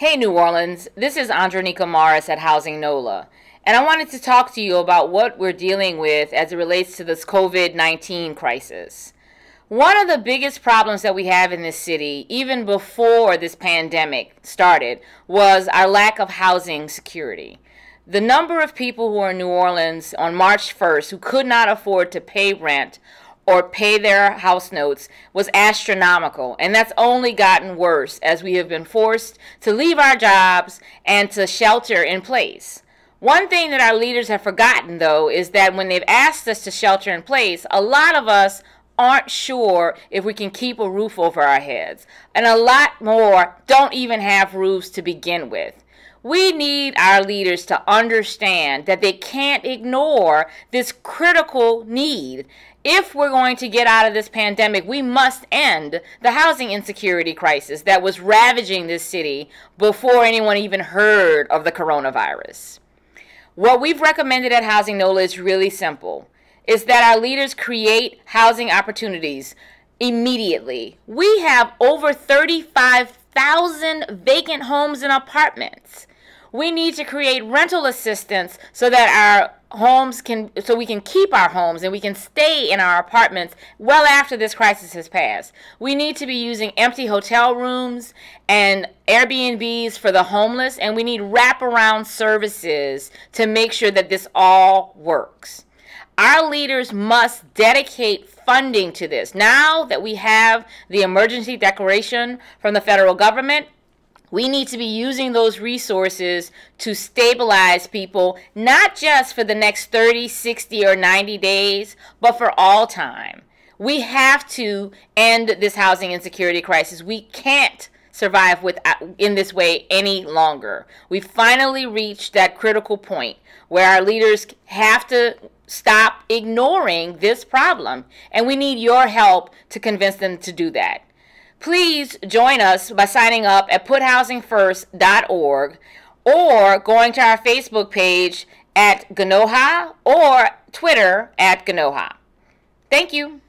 Hey New Orleans, this is Andreanecia Morris at Housing NOLA, and I wanted to talk to you about what we're dealing with as it relates to this COVID 19 crisis. One of the biggest problems that we have in this city, even before this pandemic started, was our lack of housing security. The number of people who are in New Orleans on March 1st who could not afford to pay rent or pay their house notes was astronomical. And that's only gotten worse as we have been forced to leave our jobs and to shelter in place. One thing that our leaders have forgotten, though, is that when they've asked us to shelter in place, a lot of us aren't sure if we can keep a roof over our heads. And a lot more don't even have roofs to begin with. We need our leaders to understand that they can't ignore this critical need. If we're going to get out of this pandemic, we must end the housing insecurity crisis that was ravaging this city before anyone even heard of the coronavirus. What we've recommended at Housing NOLA is really simple. Is that our leaders create housing opportunities immediately. We have over 35,000 vacant homes and apartments we need to create rental assistance so that our homes can so we can keep our homes and we can stay in our apartments well after this crisis has passed. We need to be using empty hotel rooms and Airbnbs for the homeless and we need wraparound services to make sure that this all works. Our leaders must dedicate funding to this. Now that we have the emergency declaration from the federal government, we need to be using those resources to stabilize people, not just for the next 30, 60, or 90 days, but for all time. We have to end this housing insecurity crisis. We can't survive with, uh, in this way any longer. We finally reached that critical point where our leaders have to stop ignoring this problem. And we need your help to convince them to do that. Please join us by signing up at puthousingfirst.org or going to our Facebook page at GNOHA or Twitter at GNOHA. Thank you.